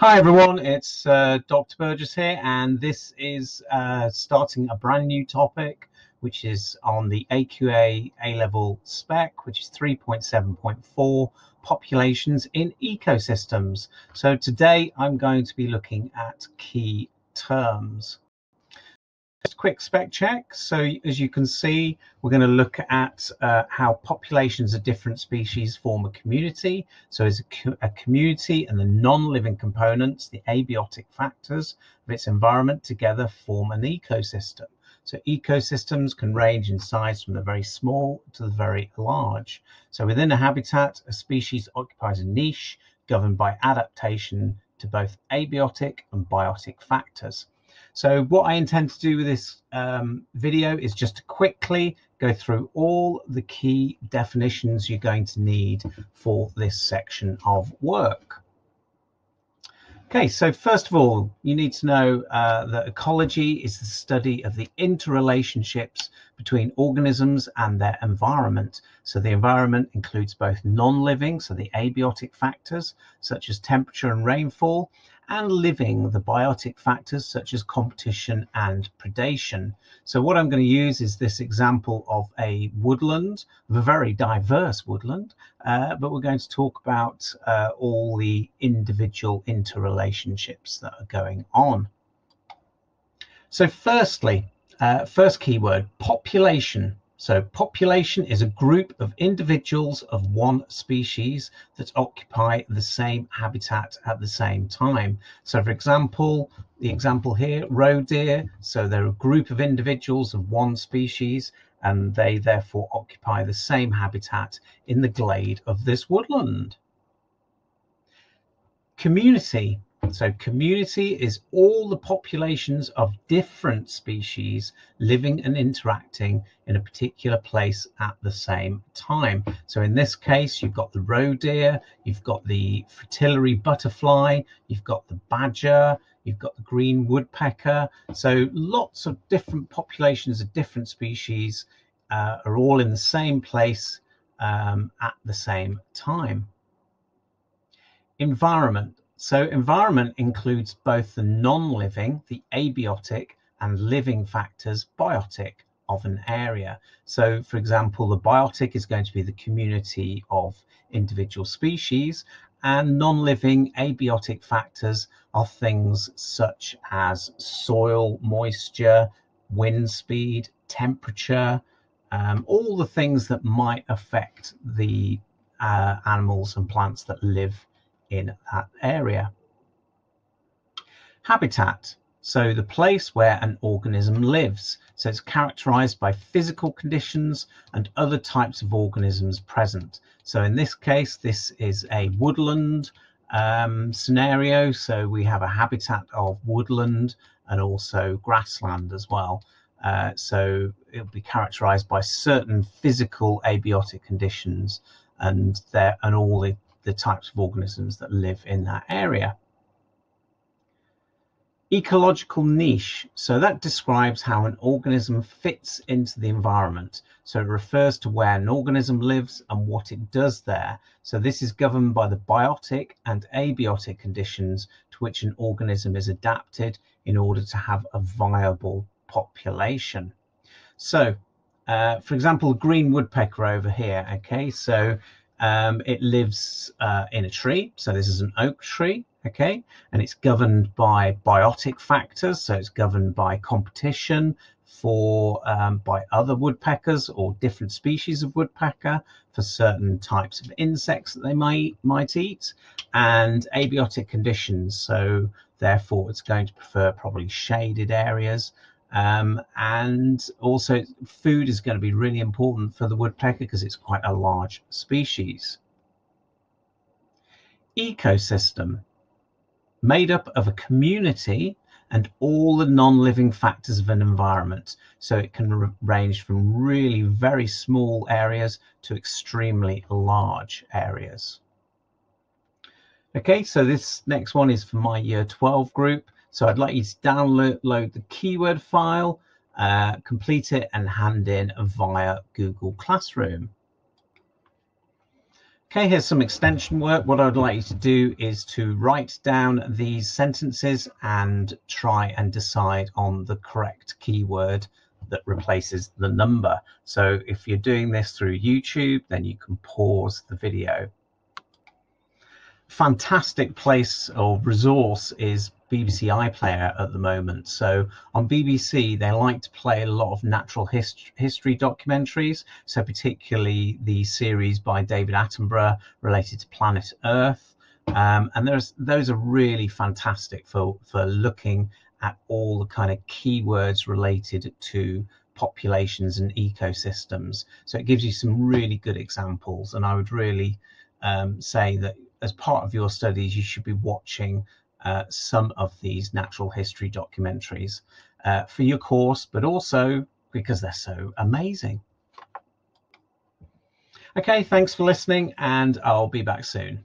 Hi everyone, it's uh, Dr. Burgess here, and this is uh, starting a brand new topic, which is on the AQA A-level spec, which is 3.7.4, populations in ecosystems. So today I'm going to be looking at key terms. Quick spec check. So as you can see, we're going to look at uh, how populations of different species form a community. So as a, co a community and the non-living components, the abiotic factors of its environment together form an ecosystem. So ecosystems can range in size from the very small to the very large. So within a habitat, a species occupies a niche governed by adaptation to both abiotic and biotic factors. So what I intend to do with this um, video is just to quickly go through all the key definitions you're going to need for this section of work. Okay, so first of all, you need to know uh, that ecology is the study of the interrelationships between organisms and their environment. So the environment includes both non-living, so the abiotic factors, such as temperature and rainfall, and living the biotic factors such as competition and predation. So what I'm going to use is this example of a woodland, of a very diverse woodland, uh, but we're going to talk about uh, all the individual interrelationships that are going on. So firstly, uh, first keyword, population. So population is a group of individuals of one species that occupy the same habitat at the same time. So for example, the example here, roe deer. So they're a group of individuals of one species and they therefore occupy the same habitat in the glade of this woodland. Community so community is all the populations of different species living and interacting in a particular place at the same time. So in this case, you've got the roe deer, you've got the fritillary butterfly, you've got the badger, you've got the green woodpecker. So lots of different populations of different species uh, are all in the same place um, at the same time. Environment. So environment includes both the non-living, the abiotic, and living factors, biotic, of an area. So for example, the biotic is going to be the community of individual species and non-living abiotic factors are things such as soil, moisture, wind speed, temperature, um, all the things that might affect the uh, animals and plants that live in that area. Habitat, so the place where an organism lives. So it's characterized by physical conditions and other types of organisms present. So in this case, this is a woodland um, scenario. So we have a habitat of woodland and also grassland as well. Uh, so it'll be characterized by certain physical abiotic conditions and there and all the the types of organisms that live in that area. Ecological niche. So that describes how an organism fits into the environment. So it refers to where an organism lives and what it does there. So this is governed by the biotic and abiotic conditions to which an organism is adapted in order to have a viable population. So, uh, for example, green woodpecker over here. Okay, so um, it lives uh, in a tree. So this is an oak tree, okay? And it's governed by biotic factors. So it's governed by competition for um, by other woodpeckers or different species of woodpecker for certain types of insects that they might might eat and abiotic conditions so therefore it's going to prefer probably shaded areas um, and also food is going to be really important for the woodpecker because it's quite a large species. Ecosystem, made up of a community and all the non-living factors of an environment. So it can range from really very small areas to extremely large areas. Okay, so this next one is for my year 12 group. So I'd like you to download the keyword file, uh, complete it and hand in via Google Classroom. Okay, here's some extension work. What I'd like you to do is to write down these sentences and try and decide on the correct keyword that replaces the number. So if you're doing this through YouTube, then you can pause the video fantastic place or resource is BBC iPlayer at the moment. So on BBC, they like to play a lot of natural hist history documentaries. So particularly the series by David Attenborough related to planet Earth. Um, and there's those are really fantastic for for looking at all the kind of keywords related to populations and ecosystems. So it gives you some really good examples. And I would really um, say that as part of your studies, you should be watching uh, some of these natural history documentaries uh, for your course, but also because they're so amazing. Okay, thanks for listening, and I'll be back soon.